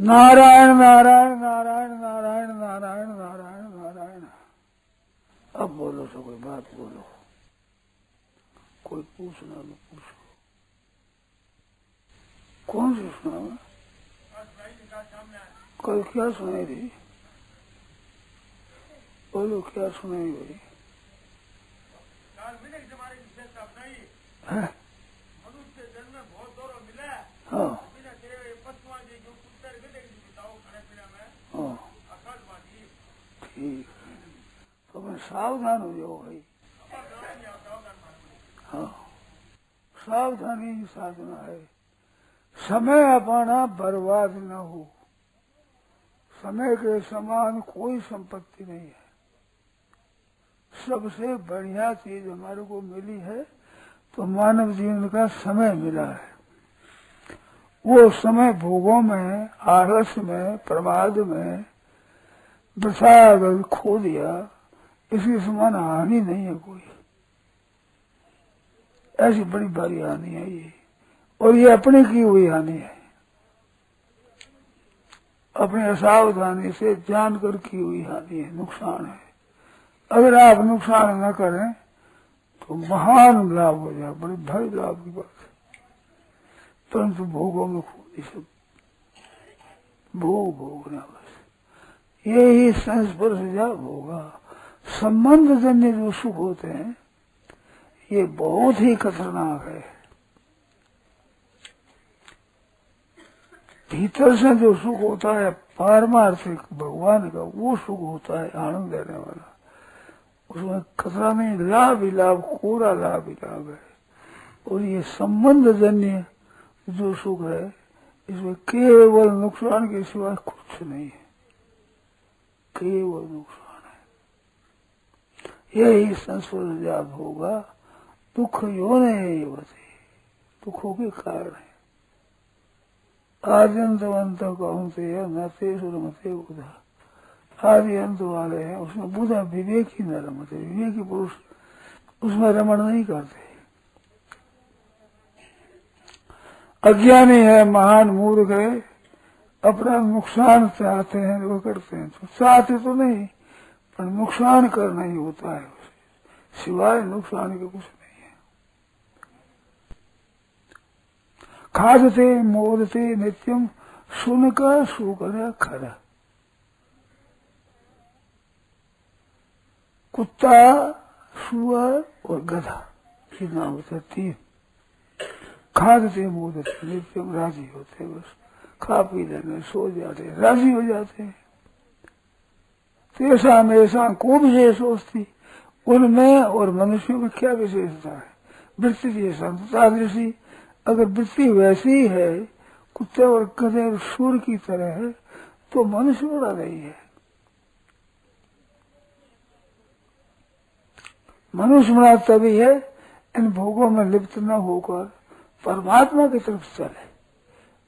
नारायण नारायण नारायण नारायण नारायण नारायण नारायण। अब बोलो सो कोई बात बोलो। कोई पूछना न पूछो। कौन सी सुना कोई क्या सुनाई थी बोलो क्या सुनाई भाई हाँ। हाँ। हाँ। ठीक तो मैं सावधान हो जाओ भाई। हाँ। सावधानी ही साधना है। समय अपना बर्बाद न हो। समय के समान कोई संपत्ति नहीं है। सबसे बढ़िया चीज़ हमारे को मिली है तो मानव जीवन का समय मिला है। वो समय भोगों में, आलस में, प्रमाद में बसा खो दिया इसकी समान हानि नहीं है कोई। ऐसी बड़ी भारी हानि है ये, और ये अपने की हुई हानि है। अपने असावधानी से जानकर की हुई हानि है, नुकसान है। अगर आप नुकसान न करें तो महान लाभ हो जाए, बड़ी भारी लाभ की बात है। परंतु भोगों में खूब सब भोग भोगना बस। यही संस्पर्श जाप होगा संबंध जन्य जो सुख होते हैं। ये बहुत ही खतरनाक है। भीतर से जो सुख होता है, पारमार्थिक भगवान का, वो सुख होता है, आनंद देने वाला। उसमें खतरा नहीं लाभ ही लाभ पूरा लाभ ही लाभ है। और ये संबंध जन्य जो सुख है, इसमें केवल नुकसान के सिवा कुछ नहीं है। केवल नुकसान है। यही संस्कृत जाप होगा, दुख यो नहीं बसे दुखों के कारण है। आद्यंतवंत कहते न तेसुर मते बुधा आदि अंत वाले हैं, उसमें बुधा विवेक ही न रमते, विवेकी पुरुष उसमें रमण नहीं करते। अज्ञानी है, महान मूर्ख है, अपना नुकसान चाहते हैं वो करते हैं। तो चाहते तो नहीं, पर नुकसान करना ही होता है उसे। सिवाय नुकसान के कुछ नहीं है। खादते मोदते, नित्यम, सुनकर सुकर खरा। कुत्ता, सुअर और गधा। ये नाम होता तीन खादते मोदते नित्यम राज़ी होते बस। खा पी लेने, सो जाते राज़ी हो जाते हैं। तेसा मेसा को विशेष सोचती। उनमें और मनुष्यों में क्या विशेषता है? वृत्ति की संतादृशी अगर वृत्ति वैसी है, कुत्ते और गधे और सूर की तरह है तो मनुष्य बड़ा नहीं है। बड़ा तभी है, इन भोगों में लिप्त न होकर परमात्मा की तरफ़ चले।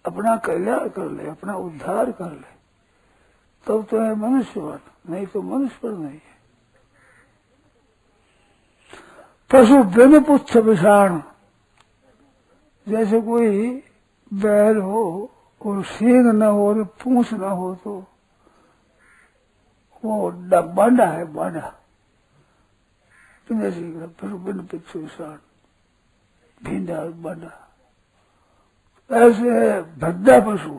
अपना कल्याण कर ले, अपना उद्धार कर ले। तब तो है मनुष्य बन नहीं तो मनुष्य पर नहीं है। पशु बिन पुच्छ विषाण, जैसे कोई बैल हो और सींग न हो और पूछ न हो तो वो बांडा है, बांडा। पशु बिन पुच्छ विषाण भिंडा बांडा ऐसे है भद्दा पशु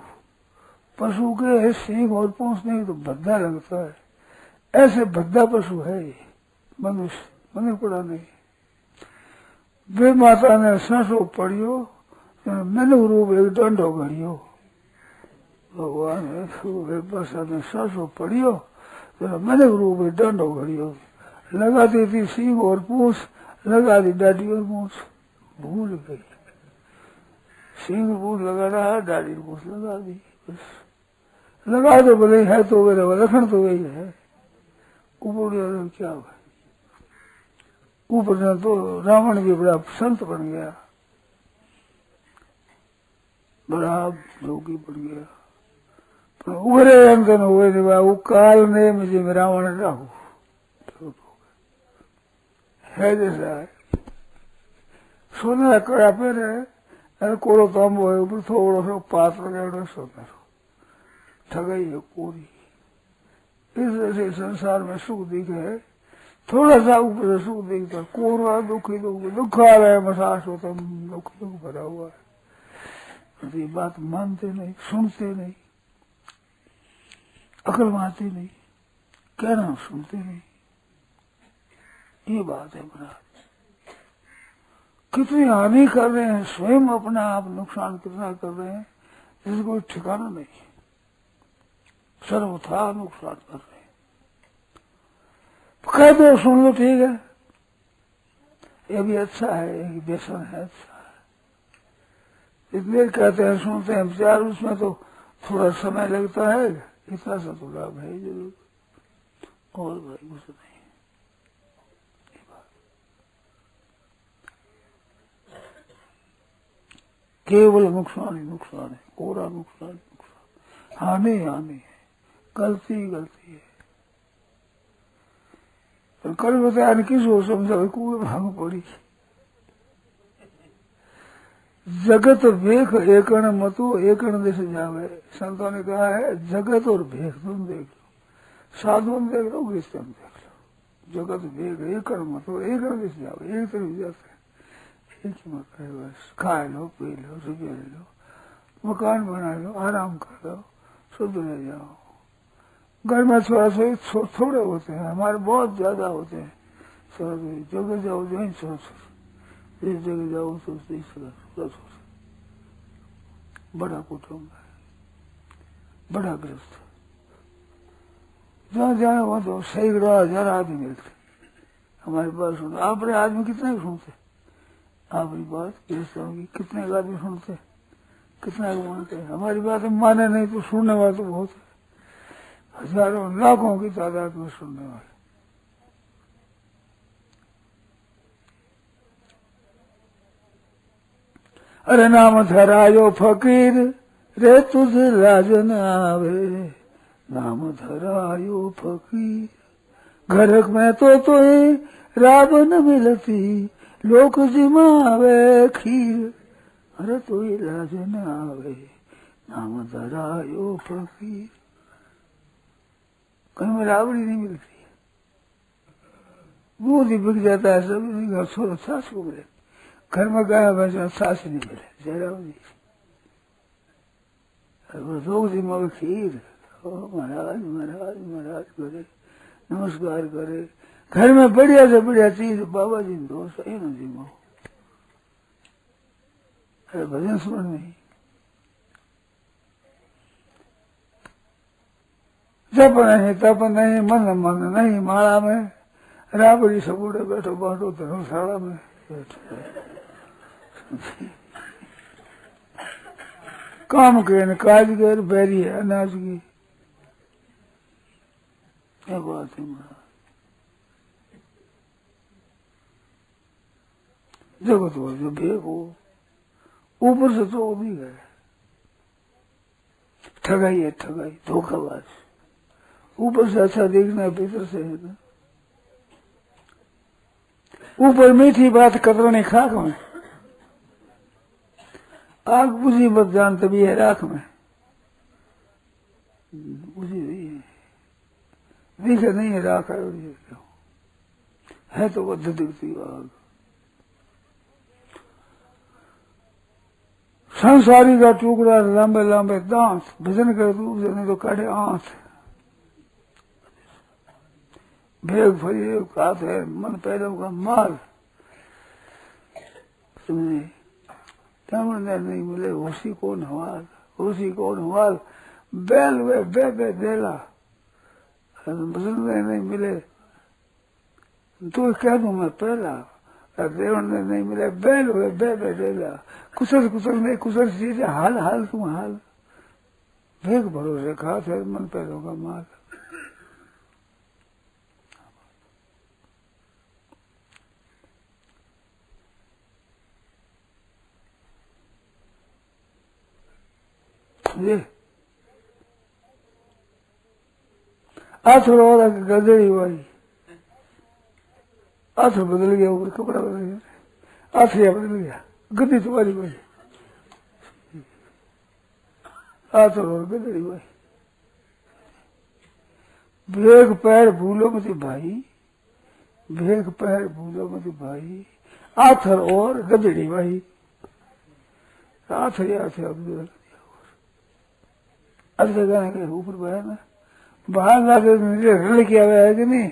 पशु के सींग और पूछ तो भद्दा लगता है। ऐसे भद्दा पशु है मनुष्य मनुष्य पड़ा नहीं। वे माता ने ससो पढ़ियो, मैंने रूप एक दंडो घड़ियो भगवान वे भाषा ने ससो पढ़ियो मैंने रूप एक दंडो घड़ियो लगाती थी सिंह और पूछ, लगा दी डाडी और पूछ। भूल गई। सिंह पूछ लगा रहा दाढ़ी पूछ लगा दी, बस। लगा दो बोले है तो वगैरह लखन तो वही है। ऊपर तो क्या हुआ? ऊपर ने तो रावण भी बड़ा संत बन गया। बड़ा योगी बन गया। पर उभरे अंत हुए काल ने मुझे रावण राहू। है जैसा है। सोने හැදෙසායි. සොනක් අපර අර කොර කම්බෝය උප තෝරස පාත්‍රකට සොනස. ठगई इस जैसे संसार में सुख दिख है। थोड़ा सा ऊपर से सुख दिखता कोरा दुखी दुख दुख आ रहे मसास होता दुख दुख भरा हुआ है। तो ये बात मानते नहीं, सुनते नहीं। अकल मानते नहीं। कहना सुनते नहीं। ये बात है। महाराज कितनी हानि कर रहे हैं, स्वयं अपना आप नुकसान कितना कर रहे हैं इसका कोई ठिकाना नहीं सर्वथा नुकसान कर रहे हैं। कह दो, सुन लो, ठीक है। ये भी अच्छा है, ये व्यसन है अच्छा है। इसलिए कहते हैं, सुनते हैं विचार, उसमें तो थोड़ा समय लगता है। इतना सा तो लाभ है ज़रूर। और भाई, कुछ नहीं। केवल नुकसान ही नुकसान है कोरा नुकसान नुकसान। हानि हानि है। गलती गलती है। तो कल बताया किस हो समझा कुएँ भाँग पड़ी। जगत भेख एकण मतो, एकण दिश जावे। संतों ने कहा है, जगत और भेख तुम देख लो। साधु देख लो गृहस्थों देख लो जगत भेख एकण मतो, एकण दिश जावे, एक तरफ़ जाते एक ही। मत है बस खा लो पी लो रुपये लो मकान बना लो आराम कर लो शुद्ध रह जाओ घर में थोड़ा सा थोड़े होते हैं हमारे बहुत ज़्यादा होते हैं जगह जाओ जो सोच जिस जगह जाओ इस तरह सोच बड़ा कुटुम्ब है बड़ा ग्रस्त जहाँ जाए वहाँ तो सैकड़ों हज़ार आदमी मिलते हमारे पास सुनते अपने आदमी कितने सुनते आपकी बात गृहस्थों की कितने आदमी सुनते कितने को मानते हैं। हमारी बात माने नहीं तो सुनने वाले तो बहुत है। हज़ारों, लाखों की तादाद में सुनने वाले। अरे नाम धरायो फकीर, रे तुझ राजन आवे। नाम धरायो फकीर, घर में तो तो रावण मिलती लोक जिमावे खीर अरे तो राजन आवे नाम धरायो फकीर कहीं में नहीं मिलती दूध ही बिक जाता है सब घर छोड़ो सास को मिले। घर में गया वैसे सास नहीं मिले जरा नहीं रोग जी मगर खीर महाराज महाराज महाराज करे, नमस्कार करे। घर में बढ़िया से बढ़िया चीज़ बाबा जी दो सही ना जी अरे भजन सुन नहीं। जप नहीं तप नहीं, मन मन नहीं, माला में राबड़ी सबूड़े बैठो, बांटो धर्मशाला में। बैठो काम के काज के बैरी है, अनाज की। क्या बात है महाराज जगत हो जो भेग हो, ऊपर से तो भी है। ठगाई है, ठगाई, धोखाबाज। ऊपर से अच्छा देखना भीतर से है ना। ऊपर मीठी बात कतरनी खाक में। आग बुझी मत जान तभी है राख में। बुझी हुई है। दिखे नहीं है राख है। तो बद्ध दिखती आग। संसारी का टुकड़ा लंबे लंबे दांत भजन के रूप से नहीं तो काटे आँख भेग फरी हाथ है मन पैरों का माल समझे नहीं मिले उसी कौन नवाल उसी कौन नवाल बैल वे बे बे देला भजन नहीं मिले तो कह दू मैं पहला देवन ने नहीं मिले। बैल हुए बे बे कुशल कुशल नहीं, कुशल चीज़ हाल हाल, तुम हाल। भेग भरोसे खास है मन पैरों का माल ये। गदड़ी हुई आथर बदल गया, ऊपर कपड़ा बदल गया आथरिया बदल गया, गद्दी तुम्हारी कोई आथर और गदड़ी हुई भेग पैर भूलो मत भाई भेग पैर भूलो मत भाई आथर और गदड़ी भाई। आथर आथर अगले गाने के ऊपर बया ना बाहर जाके ऋण किया हुआ है कि नहीं?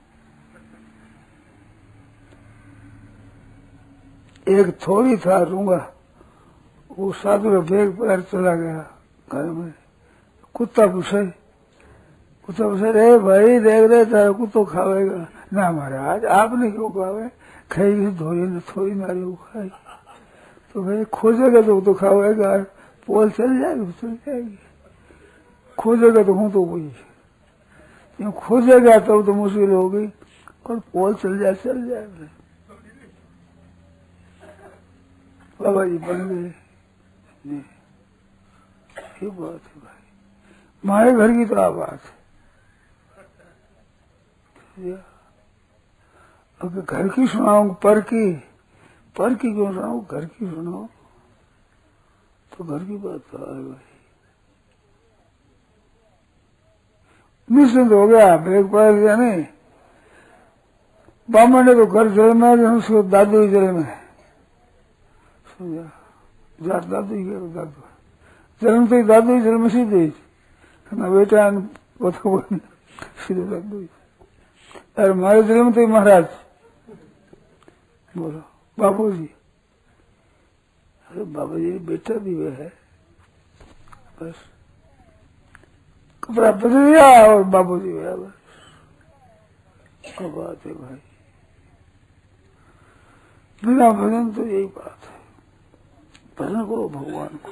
एक थोड़ी था रूँगा वो साधु का बेग पैर चला गया घर में। कुत्ता पूछे कुत्ता पूछे रे भाई देख रहे तेरा कुत्तो खावेगा? ना महाराज आपने क्यों खावे? खाई धोई ने थोड़ी नारी वो खाई तो भाई खोजेगा तो तो खावेगा पोल चल जाएगी तो चल जाएगी। खोजेगा तो हूँ तो वही खोजेगा तब तो, तो मुश्किल होगी और पोल चल जाए चल जाए बाबा जी बन गए ये बात है भाई। हमारे घर की तो आवाज़ है। घर की सुनाऊ, पर की? पर की क्यों सुनाऊ? घर की सुनाऊ? तो घर की बात तो है भाई? निश्चिंत हो गया, ब्रेक गया नहीं। बामन ने तो घर जल में, उसको दादू जल में। जात दादू ही करो दादू जन्म तो दादू ही जल में सीधे ना बेटा पथो सीधे दादू ही अरे हमारे जन्म तो बाबू जी अरे बेटा भी वह है। बस। कपड़ा बदल दिया और बाबू जी वह बस। बात है भाई। बिना भजन तो यही बात है। भजन करो भगवान को।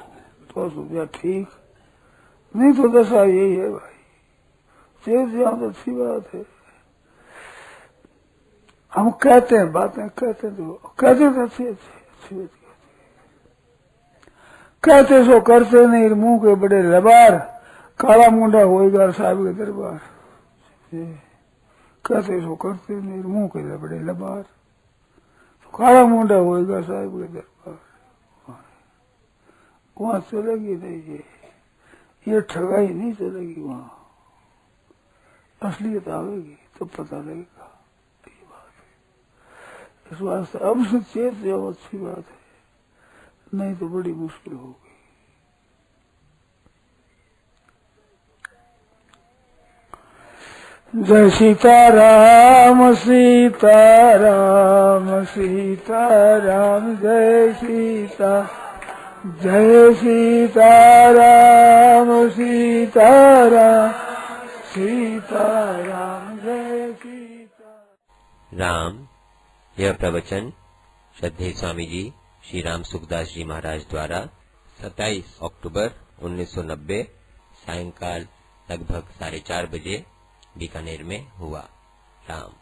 तो सोचा ठीक। नहीं तो दशा यही है भाई। चेत जाओ तो अच्छी बात है हम कहते हैं, बातें कहते हैं तो कहते तो अच्छी अच्छी अच्छी अच्छी कहते सो करते नहीं, मुँह के बड़े लबार, काला मुंडा होएगा साहब के दरबार। कहते सो करते नहीं, मुँह के बड़े लबार तो काला मुंडा होएगा साहब के दरबार। वहाँ चलेगी नहीं ये ये ठगाई नहीं चलेगी वहाँ। असलियत आवेगी तो पता लगेगा। ये बात है। इस वास्ते अब से चेत जाओ अच्छी बात है। नहीं तो बड़ी मुश्किल होगी। जय सीता राम सीता राम सीता राम जय सीता। जय सीता राम सीता राम सीता राम जय सीता राम, यह प्रवचन श्रद्धे स्वामी जी श्री राम सुखदास जी महाराज द्वारा 27 अक्टूबर 1990 सायंकाल लगभग साढ़े चार बजे बीकानेर में हुआ। राम।